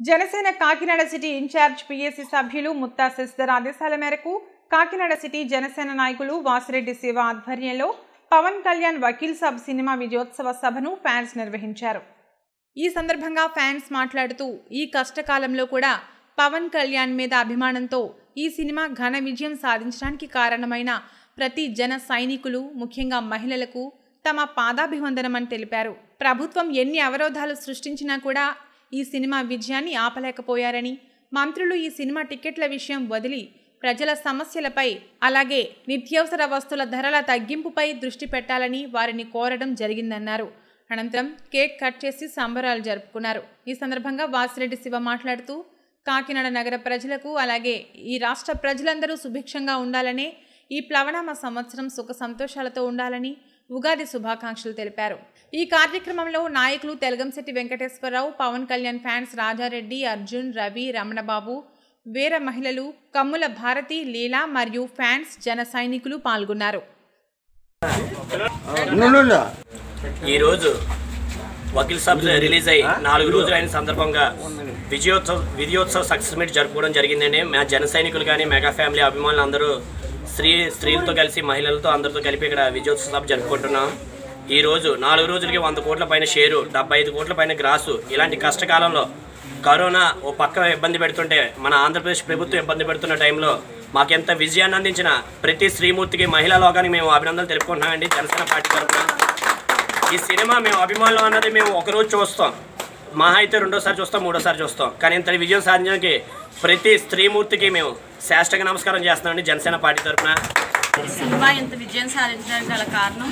Janasena Kakinada city incharge PSC సభ్యులు ముత్తా శశిధర్ ఆదేశాల మేరకు కాకినాడ సిటీ జనసేన నాయకులు వాసిరెడ్డి శివ ఆధ్వర్యంలో పవన్ కళ్యాణ్ వకీల్ సబ్ సినిమా విజయోత్సవ సభను ఫ్యాన్స్ నిర్వహించారు. ఈ సందర్భంగా ఫ్యాన్స్ మాట్లాడుతూ ఈ కష్టకాలంలో కూడా పవన్ కళ్యాణ్ మీద అభిమానంతో ఈ సినిమా ఘన విజయం సాధించడానికి కారణమైన ప్రతి జన సైనికులు ముఖ్యంగా మహిళలకు తమ పాదాభివందనమని తెలిపారు. ప్రభుత్వం ఎన్ని అవరోధాలు సృష్టించినా కూడా ఈ సినిమా విజయాన్ని ఆపలేకపోయారని మంత్రులు ఈ సినిమా టికెట్ల విషయం వదిలి ప్రజల సమస్యలపై అలాగే నిత్యావసర వస్తువుల ధరల తగ్గింపుపై దృష్టి పెట్టాలని వారిని కోరడం జరిగిందన్నారు. అనంతరం కేక్ కట్ చేసి సంబరాలు జరుపుకున్నారు. ఈ సందర్భంగా వాసిరెడ్డి శివ మాట్లాడుతూ కాకినాడ నగర ప్రజలకు అలాగే ఈ రాష్ట్ర ప్రజలందరూ సుభిక్షంగా ఉండాలనే ఈ ప్లవనామ సంవత్సరం సుఖ సంతోషాలతో ఉండాలని ఉగాది శుభాకాంక్షలు తెలిపారు. ఈ కార్యక్రమంలో నాయకులు తెలగంశెట్టి వెంకటేశ్వరరావు పవన్ కళ్యాణ్ ఫ్యాన్స్ రాజారెడ్డి అర్జున్ రవి రమణబాబు వీర మహిళలు కమ్ముల భారతి లీలా మరియు ఫ్యాన్స్ జన సైనికులు పాల్గొన్నారు. ఈరోజు వకీల్ సాబ్ రిలీజ్ అయ్యి నాలుగు రోజులు అయిన సందర్భంగా విజయోత్సవ్ విజయోత్సవ సక్సెస్ మీట్ జరుపుకోవడం జరిగిందండి. మా జన సైనికులు కానీ మెగా ఫ్యామిలీ అభిమానులు అందరూ స్త్రీ స్త్రీలతో కలిసి మహిళలతో అందరితో కలిపి ఇక్కడ విజయోత్సవ సభ జరుపుకుంటున్నాం. ఈ రోజు నాలుగు రోజులకి వంద కోట్ల పైన షేరు డెబ్బై ఐదు కోట్ల పైన గ్రాసు. ఇలాంటి కష్టకాలంలో కరోనా ఓ పక్క ఇబ్బంది పెడుతుంటే మన ఆంధ్రప్రదేశ్ ప్రభుత్వం ఇబ్బంది పెడుతున్న టైంలో మాకెంత విజయాన్ని అందించిన ప్రతి శ్రీమూర్తికి మహిళా లోకానికి మేము అభినందనలు తెలుపుకుంటున్నామండి. జనసేన పార్టీ తరఫున. ఈ సినిమా మేము అభిమానులు అన్నది మేము ఒకరోజు చూస్తాం. మహా అయితే రెండోసారి చూస్తాం మూడోసారి చూస్తాం. కానీ ఇంత విజయం సాధించడానికి ప్రతి స్త్రీమూర్తికి మేము శాస్త్రంగా నమస్కారం చేస్తున్నామండి జనసేన పార్టీ తరఫున. సినిమా ఇంత విజయం సాధించడానికి గల కారణం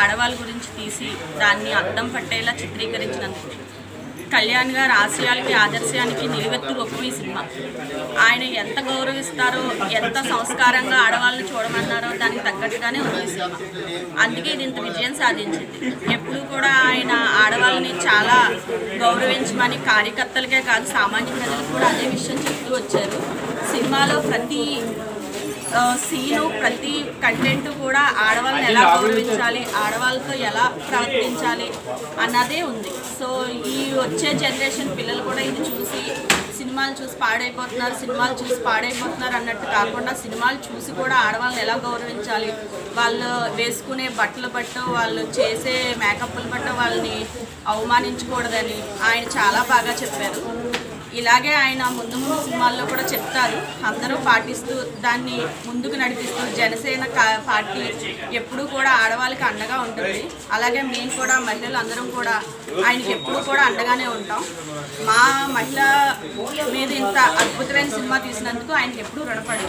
ఆడవాళ్ళ గురించి తీసి దాన్ని అర్థం పట్టేలా చిత్రీకరించినందుకు. కళ్యాణ్ గారు ఆశయాలకి ఆదర్శానికి నిలువెత్తు గొప్ప ఈ సినిమా. ఆయన ఎంత గౌరవిస్తారో ఎంత సంస్కారంగా ఆడవాళ్ళని చూడమన్నారో దానికి తగ్గట్టుగానే ఉంది ఈ సినిమా. అందుకే ఇది ఇంత విజయం సాధించింది. ఎప్పుడు కూడా ఆయన ఆడవాళ్ళని చాలా గౌరవించమని కార్యకర్తలకే కాదు సామాన్య ప్రజలకు కూడా అదే విషయం చెప్తూ వచ్చారు. సినిమాలో ప్రతి సీను ప్రతి కంటెంట్ కూడా ఆడవాళ్ళని ఎలా గౌరవించాలి ఆడవాళ్ళతో ఎలా ప్రవర్తించాలి అన్నదే ఉంది. సో ఈ వచ్చే జనరేషన్ పిల్లలు కూడా ఇది చూసి సినిమాలు చూసి పాడైపోతున్నారు సినిమాలు చూసి పాడైపోతున్నారు అన్నట్టు కాకుండా సినిమాలు చూసి కూడా ఆడవాళ్ళని ఎలా గౌరవించాలి వాళ్ళు వేసుకునే బట్టలు బట్ట వాళ్ళు చేసే మేకప్లు బట్ట వాళ్ళని అవమానించకూడదని ఆయన చాలా బాగా చెప్పారు. ఇలాగే ఆయన ముందు ముందు సినిమాల్లో కూడా చెప్తారు. అందరూ పాటిస్తూ దాన్ని ముందుకు నడిపిస్తూ జనసేన కా- పార్టీ ఎప్పుడూ కూడా ఆడవాళ్ళకి అండగా ఉంటుంది. అలాగే మేము కూడా మహిళలు అందరం కూడా ఆయనకి ఎప్పుడూ కూడా అండగానే ఉంటాం. మా మహిళ మీద ఇంత అద్భుతమైన సినిమా తీసినందుకు ఆయనకి ఎప్పుడూ రుణపడి